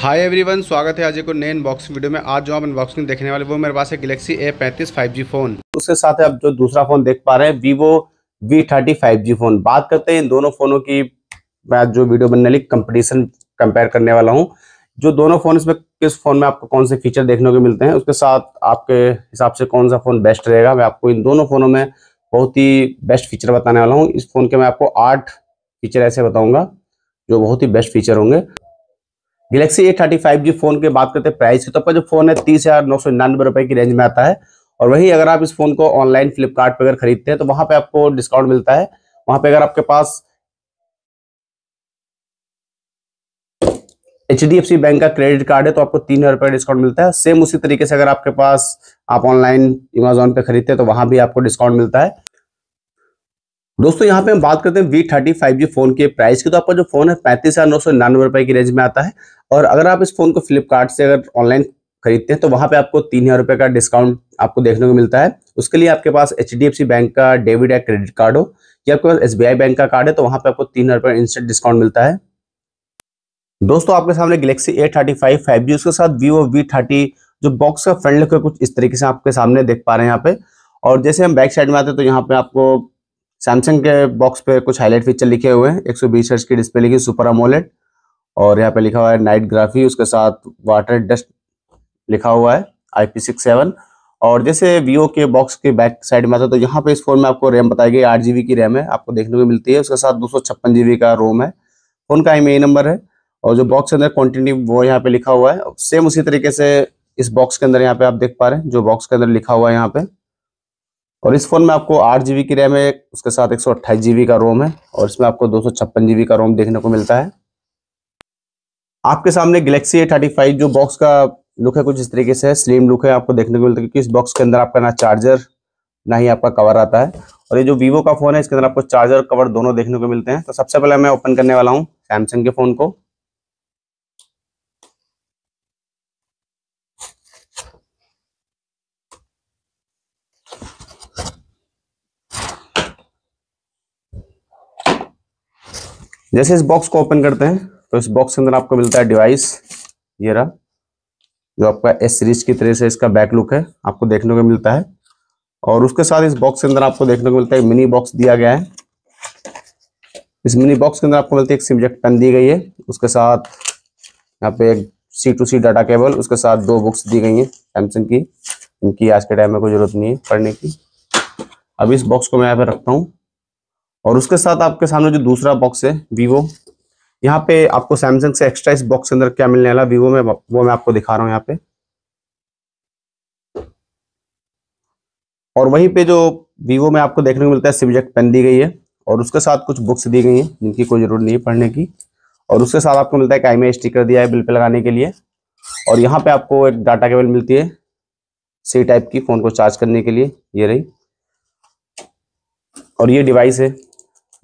Hi everyone स्वागत है आज एक नए अनबॉक्सिंग वीडियो में। आज जो आप अनबॉक्सिंग देखने वाले वो मेरे पास है गैलेक्सी ए पैंतीस फाइव जी फ़ोन उसके साथ आप जो दूसरा फ़ोन देख पा रहे हैं Vivo V thirty five G phone बात करते हैं इन दोनों फोनों की, मैं जो वीडियो बनने वाली कंपटीशन कंपेयर करने वाला हूँ। जो दोनों फ़ोन इसमें किस फ़ोन में आपको कौन से फीचर देखने को मिलते हैं, उसके साथ आपके हिसाब से कौन सा फ़ोन बेस्ट रहेगा, मैं आपको इन दोनों फोनों में बहुत ही बेस्ट फीचर बताने वाला हूँ। इस फ़ोन के मैं आपको आठ फीचर ऐसे बताऊँगा। जो बहुत ही बेस्ट फीचर होंगे। Galaxy A thirty five G phone की बात करते हैं प्राइस की। तो आपका जो फ़ोन है, तीस हज़ार नौ सौ निन्यानवे रुपए की रेंज में आता है। और वही अगर आप इस फ़ोन को ऑनलाइन फ्लिपकार्ट पर अगर खरीदते हैं तो वहाँ पे आपको डिस्काउंट मिलता है। वहाँ पे अगर आपके पास H D F C bank का क्रेडिट कार्ड है तो आपको तीन हज़ार रुपए डिस्काउंट मिलता है। सेम उसी तरीके से अगर आपके पास आप ऑनलाइन अमेजोन पे खरीदते हैं तो वहाँ भी आपको डिस्काउंट मिलता है। दोस्तों, यहाँ पे हम बात करते हैं V thirty five G phone के प्राइस की। तो आपका जो फ़ोन है पैंतीस हज़ार नौ सौ निन्यानवे रुपए की रेंज में आता है। और अगर आप इस फ़ोन को फ्लिपकार्ट से अगर ऑनलाइन खरीदते हैं तो वहाँ पे आपको तीन हज़ार रुपए का डिस्काउंट आपको देखने को मिलता है। उसके लिए आपके पास HDFC बैंक का डेबिट या क्रेडिट कार्ड हो, या आपके पास SBI बैंक का कार्ड है तो वहाँ पे आपको तीन हज़ार रुपए इंस्टेंट डिस्काउंट मिलता है। दोस्तों, आपके सामने Galaxy A thirty five five G उसके साथ वीवो वी थर्टी जो बॉक्स का फ्रंट लुक है, कुछ इस तरीके से आपके सामने देख पा रहे हैं यहाँ पे। और जैसे हम बैक साइड में आते हैं तो यहाँ पे आपको सैमसंग के बॉक्स पे कुछ हाईलाइट फीचर लिखे हुए हैं। बीस की डिस्प्ले लिखी सुपर अमोलेट और यहाँ पे लिखा हुआ है नाइट ग्राफी उसके साथ वाटर डस्ट लिखा हुआ है आई पी सिक्स सेवन और जैसे वीवो के बॉक्स के बैक साइड में आता तो यहाँ पे इस फ़ोन में आपको रैम बताई गई आठ जीबी की रैम है, आपको देखने को मिलती है। उसके साथ दो सौ छप्पन जीबी का रोम है। फ़ोन का आई नंबर है और जो बॉक्स के अंदर क्वान्टिटी वो यहाँ पे लिखा हुआ है। सेम उसी तरीके से इस बॉक्स के अंदर यहाँ पे आप देख पा रहे हैं, जो बॉक्स के अंदर लिखा हुआ है यहाँ पे। और इस फ़ोन में आपको आठ जीबी की रैम है, उसके साथ एक सौ का रोम है, और इसमें आपको दो सौ का रोम देखने को मिलता है। आपके सामने गलेक्सी ए थर्टी फाइव जो बॉक्स का लुक है, कुछ इस तरीके से स्लिम लुक है, आपको देखने को मिलता है, क्योंकि इस बॉक्स के अंदर आपका ना चार्जर ना ही आपका कवर आता है। और ये जो वीवो का फ़ोन है, इसके अंदर आपको चार्जर कवर दोनों देखने को मिलते हैं। तो सबसे पहले मैं ओपन करने वाला हूँ सैमसंग के फ़ोन को। जैसे इस बॉक्स को ओपन करते हैं तो इस बॉक्स के अंदर आपको मिलता है डिवाइस ये रहा, जो आपका एस सीरीज़ की तरह से इसका बैक लुक है, आपको देखने को मिलता है। और उसके साथ इस बॉक्स के अंदर आपको देखने को मिलता है मिनी बॉक्स दिया गया है। इस मिनी बॉक्स के अंदर आपको मिलती है एक सिमजेक्ट पेन दी गई है, उसके साथ यहाँ पे एक C to C data cable उसके साथ दो बुक्स दी गई हैं सैमसंग की, इनकी आज के टाइम में कोई ज़रूरत नहीं है पढ़ने की। अब इस बॉक्स को मैं यहाँ पे रखता हूँ। और उसके साथ आपके सामने जो दूसरा बॉक्स है वीवो यहाँ पे आपको सैमसंग से एक्स्ट्रा इस बॉक्स के अंदर क्या मिलने वाला वीवो में, वो मैं आपको दिखा रहा हूँ यहाँ पे। और वहीं पे जो वीवो में आपको देखने को मिलता है सब्जेक्ट पेन दी गई है। और उसके साथ कुछ बुक्स दी गई हैं, जिनकी कोई ज़रूरत नहीं है पढ़ने की। और उसके साथ आपको मिलता है काइमे स्टिकर दिया है बिल पे लगाने के लिए। और यहाँ पे आपको एक डाटा केबल मिलती है सी टाइप की फ़ोन को चार्ज करने के लिए। ये रही। और ये डिवाइस है।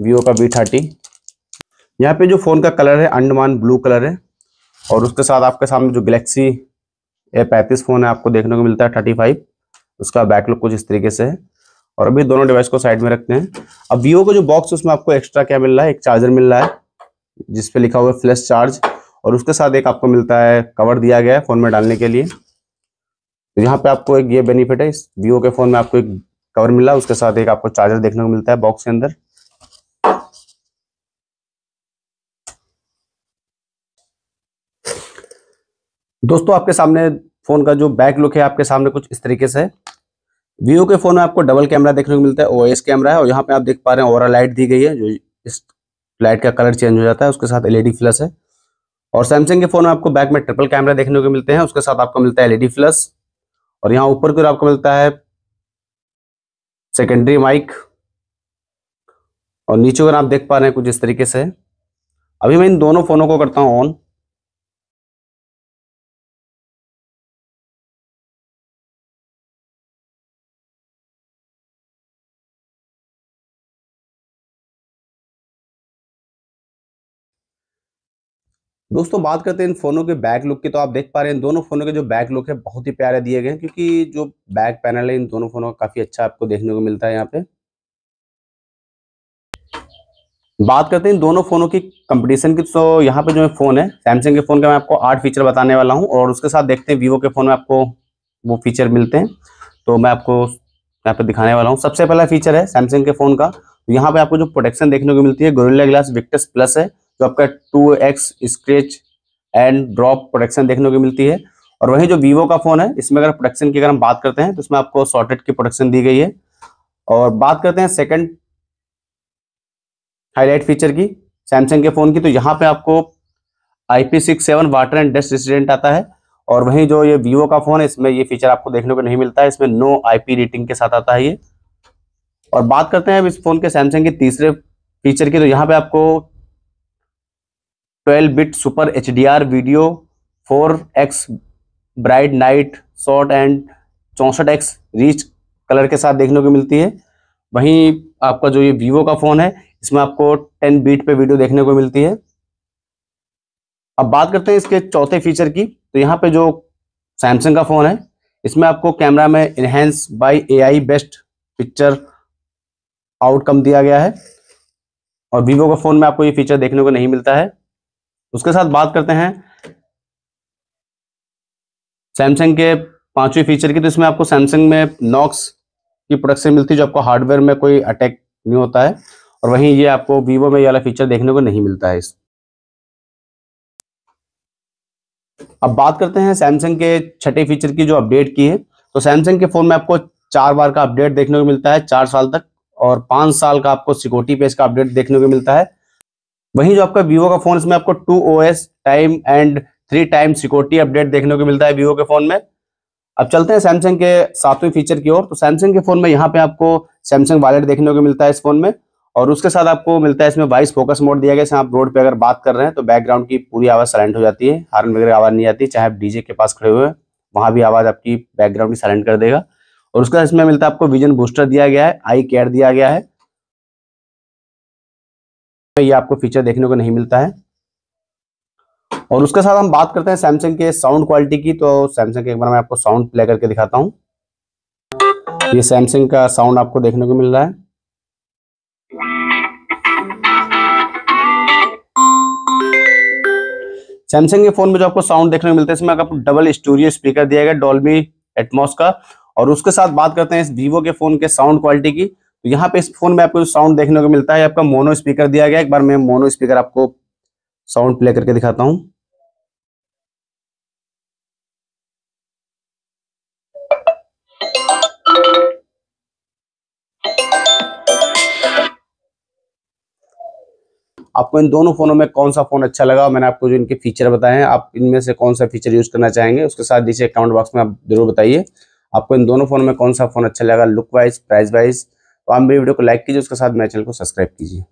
वीवो का वी थर्टी यहाँ पे जो फ़ोन का कलर है, अंडमान ब्लू कलर है। और उसके साथ आपके सामने जो गलेक्सी ए पैंतीस फ़ोन है, आपको देखने को मिलता है थर्टी फाइव उसका बैकलुक कुछ इस तरीके से है। और अभी दोनों डिवाइस को साइड में रखते हैं। अब वीवो का जो बॉक्स उसमें आपको एक्स्ट्रा क्या मिल रहा है? एक चार्जर मिल रहा है जिसपे लिखा हुआ है फ्लैश चार्ज और उसके साथ एक आपको मिलता है कवर दिया गया है फ़ोन में डालने के लिए। तो यहाँ पे आपको एक ये बेनिफिट है, इस वीवो के फ़ोन में आपको एक कवर मिल उसके साथ एक आपको चार्जर देखने को मिलता है बॉक्स के अंदर। दोस्तों, आपके सामने फ़ोन का जो बैक लुक है, आपके सामने कुछ इस तरीके से वीवो के फ़ोन में आपको डबल कैमरा देखने को मिलता है ओएस कैमरा है, और यहाँ पे आप देख पा रहे हैं ओवरऑल लाइट दी गई है, जो इस लाइट का कलर चेंज हो जाता है, उसके साथ एलईडी फ्लश है। और सैमसंग के फ़ोन में आपको बैक में ट्रिपल कैमरा देखने को मिलते हैं, उसके साथ आपको मिलता है एलईडी फ्लश और यहाँ ऊपर की ओर आपको मिलता है सेकेंडरी माइक और नीचे अगर आप देख पा रहे हैं कुछ इस तरीके से। अभी मैं इन दोनों फोनों को करता हूँ ऑन दोस्तों, बात करते हैं इन फोनों के बैक लुक की। तो आप देख पा रहे हैं दोनों फोनों के जो बैक लुक है, बहुत ही प्यारे दिए गए हैं, क्योंकि जो बैक पैनल है, इन दोनों फोनों का काफ़ी अच्छा आपको देखने को मिलता है यहाँ पे। बात करते हैं दोनों फोनों की कंपटीशन की। तो यहाँ पे जो फ़ोन है सैमसंग के फ़ोन का मैं आपको आठ फीचर बताने वाला हूँ, और उसके साथ देखते हैं वीवो के फ़ोन में आपको वो फीचर मिलते हैं। तो मैं आपको यहाँ पे दिखाने वाला हूँ। सबसे पहला फीचर है सैमसंग के फ़ोन का। तो यहाँ पे आपको जो प्रोटेक्शन देखने को मिलती है गोरिल्ला ग्लास विक्टस प्लस है। जो आपका two X scratch and drop protection देखने को मिलती है। और वही जो वीवो का फ़ोन है, इसमें अगर प्रोटेक्शन की अगर हम बात करते हैं तो इसमें आपको सॉर्टेड की प्रोटेक्शन दी गई है। और बात करते हैं सेकंड हाईलाइट फीचर की सैमसंग के फ़ोन की। तो यहाँ पे आपको I six seven water and dust resistant आता है। और वहीं जो ये वीवो का फ़ोन है, इसमें ये फीचर आपको देखने को नहीं मिलता है। इसमें नो आईपी रेटिंग के साथ आता है ये। और बात करते हैं अब इस फ़ोन के सैमसंग के तीसरे फीचर की। तो यहाँ पे आपको 12 bit super H D R video 4x bright night shot and चौसठ एक्स रिच कलर के साथ देखने को मिलती है। वहीं आपका जो ये वीवो का फ़ोन है, इसमें आपको 10 बीट पे वीडियो देखने को मिलती है। अब बात करते हैं इसके चौथे फीचर की। तो यहाँ पे जो सैमसंग का फ़ोन है, इसमें आपको कैमरा में enhance by AI best picture outcome दिया गया है। और वीवो का फ़ोन में आपको ये फीचर देखने को नहीं मिलता है। उसके साथ बात करते हैं। सैमसंग के पाँचवें फीचर की तो इसमें आपको सैमसंग में नॉक्स की प्रोडक्शन मिलती है, जो आपको हार्डवेयर में कोई अटैक नहीं होता है, और वहीं ये आपको वीवो में ये वाला फीचर देखने को नहीं मिलता है। इस अब बात करते हैं सैमसंग के छठे फीचर की, जो अपडेट की है। तो सैमसंग के फ़ोन में आपको चार बार का अपडेट देखने को मिलता है, चार साल तक, और पाँच साल का आपको सिक्योरिटी पेज का अपडेट देखने को मिलता है। वहीं जो आपका वीवो का फ़ोन इसमें आपको two O S time and three time security update देखने को मिलता है वीवो के फ़ोन में। अब चलते हैं सैमसंग के सातवें फीचर की ओर। तो सैमसंग के फ़ोन में यहाँ पे आपको सैमसंग वॉलेट देखने को मिलता है इस फ़ोन में। और उसके साथ आपको मिलता है इसमें वॉइस फोकस मोड दिया गया आप रोड पे अगर बात कर रहे हैं तो बैकग्राउंड की पूरी आवाज़ साइलेंट हो जाती है। हार्न वगैरह आवाज़ नहीं आती, चाहे आप डीजे के पास खड़े हुए वहाँ भी आवाज़ आपकी बैकग्राउंड की साइलेंट कर देगा। और उसका इसमें मिलता है आपको विजन बूस्टर दिया गया है आई केयर दिया गया है। ये आपको फीचर देखने को नहीं मिलता है। और उसके साथ हम बात करते हैं सैमसंग के साउंड क्वालिटी की तो सैमसंग के एक बार मैं आपको साउंड प्ले करके दिखाता हूँ। ये सैमसंग का साउंड आपको देखने को मिल रहा है। सैमसंग के फ़ोन में जो आपको साउंड देखने को मिलता है, इसमें आपको डबल स्टूडियो स्पीकर दिया गया डॉल्बी एटमोस का। और उसके साथ बात करते हैं इस वीवो के फ़ोन के साउंड क्वालिटी की। तो यहाँ पे इस फ़ोन में आपको साउंड देखने को मिलता है, आपका मोनो स्पीकर दिया गया एक बार मैं मोनो स्पीकर आपको साउंड प्ले करके दिखाता हूँ। आपको इन दोनों फोनों में कौन सा फ़ोन अच्छा लगा मैंने आपको जो इनके फीचर बताए हैं, आप इनमें से कौन सा फीचर यूज़ करना चाहेंगे, उसके साथ नीचे अकाउंट बॉक्स में आप ज़रूर बताइए। आपको इन दोनों फोनों में कौन सा फ़ोन अच्छा लगा लुक वाइज प्राइस वाइज तो आप मेरे वीडियो को लाइक कीजिए उसके साथ मेरे चैनल को सब्सक्राइब कीजिए।